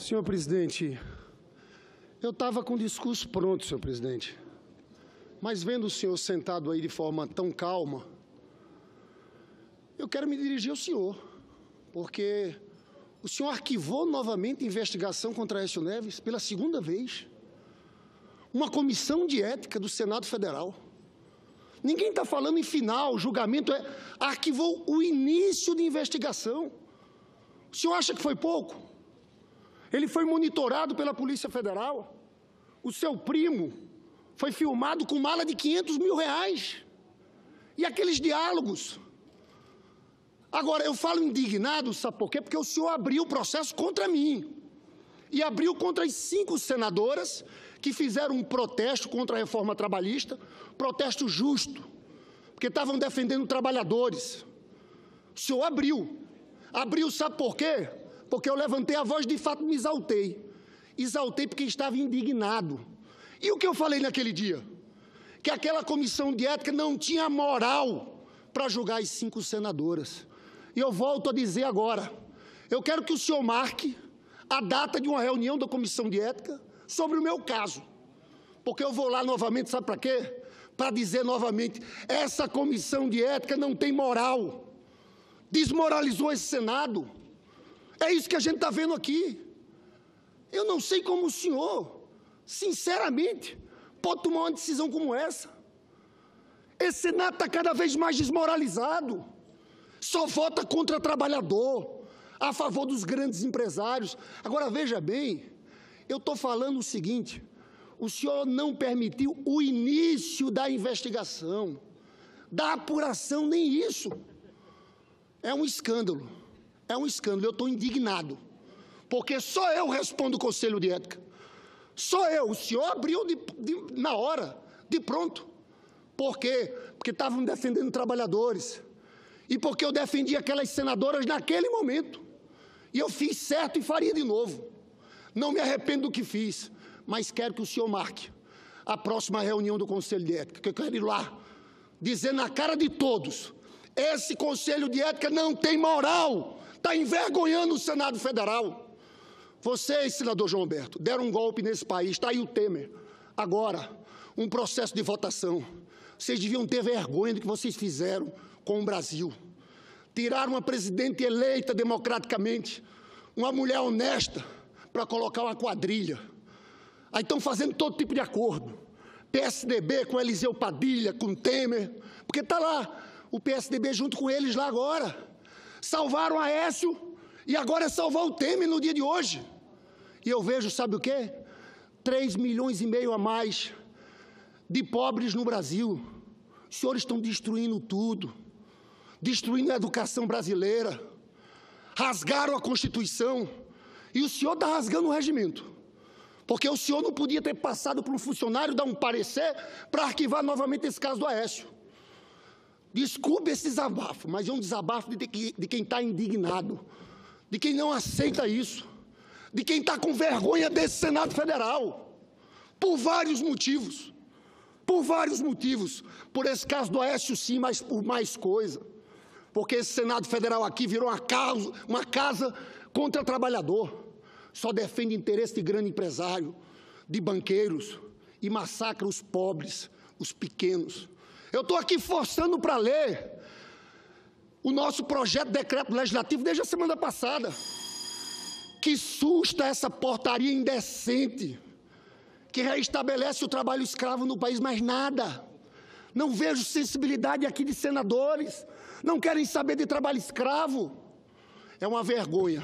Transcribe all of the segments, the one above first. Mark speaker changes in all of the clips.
Speaker 1: Senhor presidente, eu estava com o discurso pronto, senhor presidente. Mas vendo o senhor sentado aí de forma tão calma, eu quero me dirigir ao senhor, porque o senhor arquivou novamente a investigação contra Aécio Neves pela segunda vez. Uma comissão de ética do Senado Federal. Ninguém está falando em final, julgamento, é, arquivou o início de investigação. O senhor acha que foi pouco? Ele foi monitorado pela Polícia Federal. O seu primo foi filmado com mala de 500 mil reais. E aqueles diálogos. Agora, eu falo indignado, sabe por quê? Porque o senhor abriu o processo contra mim. E abriu contra as cinco senadoras que fizeram um protesto contra a reforma trabalhista, protesto justo, porque estavam defendendo trabalhadores. O senhor abriu. Abriu, sabe por quê? Porque eu levantei a voz, de fato me exaltei. Exaltei porque estava indignado. E o que eu falei naquele dia? Que aquela comissão de ética não tinha moral para julgar as cinco senadoras. E eu volto a dizer agora: eu quero que o senhor marque a data de uma reunião da comissão de ética sobre o meu caso. Porque eu vou lá novamente, sabe para quê? Para dizer novamente: essa comissão de ética não tem moral. Desmoralizou esse Senado é isso que a gente está vendo aqui. Eu não sei como o senhor, sinceramente, pode tomar uma decisão como essa. Esse Senado está cada vez mais desmoralizado. Só vota contra trabalhador, a favor dos grandes empresários. Agora veja bem, eu estou falando o seguinte: o senhor não permitiu o início da investigação, da apuração, nem isso. É um escândalo é um escândalo. Eu estou indignado. Porque só eu respondo o Conselho de Ética. Só eu. O senhor abriu de, de, na hora, de pronto. Por quê? Porque estavam defendendo trabalhadores. E porque eu defendi aquelas senadoras naquele momento. E eu fiz certo e faria de novo. Não me arrependo do que fiz. Mas quero que o senhor marque a próxima reunião do Conselho de Ética. Que eu quero ir lá dizer na cara de todos: esse Conselho de Ética não tem moral está envergonhando o Senado Federal. Vocês, senador João Alberto, deram um golpe nesse país, está aí o Temer. Agora, um processo de votação. Vocês deviam ter vergonha do que vocês fizeram com o Brasil. Tiraram uma presidente eleita democraticamente, uma mulher honesta, para colocar uma quadrilha. Aí estão fazendo todo tipo de acordo. PSDB com Eliseu Padilha, com Temer, porque está lá o PSDB junto com eles lá agora salvaram Aécio e agora é salvar o Temer no dia de hoje. E eu vejo, sabe o quê? 3 milhões e meio a mais de pobres no Brasil. Os senhores estão destruindo tudo, destruindo a educação brasileira, rasgaram a Constituição e o senhor está rasgando o regimento. Porque o senhor não podia ter passado para um funcionário dar um parecer para arquivar novamente esse caso do Aécio. Desculpe esse desabafo, mas é um desabafo de, de quem está indignado, de quem não aceita isso, de quem está com vergonha desse Senado Federal, por vários motivos. Por vários motivos. Por esse caso do Aécio, sim, mas por mais coisa. Porque esse Senado Federal aqui virou uma casa, uma casa contra trabalhador. Só defende interesse de grande empresário, de banqueiros, e massacra os pobres, os pequenos. Eu estou aqui forçando para ler o nosso projeto de decreto legislativo desde a semana passada. Que susta essa portaria indecente que reestabelece o trabalho escravo no país, mas nada. Não vejo sensibilidade aqui de senadores. Não querem saber de trabalho escravo. É uma vergonha.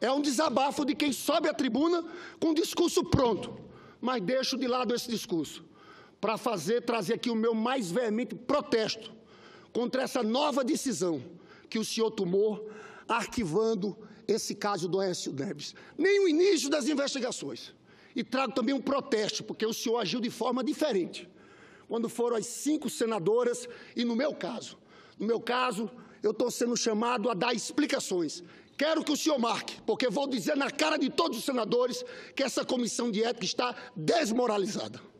Speaker 1: É um desabafo de quem sobe a tribuna com um discurso pronto, mas deixo de lado esse discurso para fazer, trazer aqui o meu mais veemente protesto contra essa nova decisão que o senhor tomou, arquivando esse caso do Aécio Neves. Nem o início das investigações. E trago também um protesto, porque o senhor agiu de forma diferente. Quando foram as cinco senadoras, e no meu caso, no meu caso, eu estou sendo chamado a dar explicações. Quero que o senhor marque, porque vou dizer na cara de todos os senadores que essa comissão de ética está desmoralizada.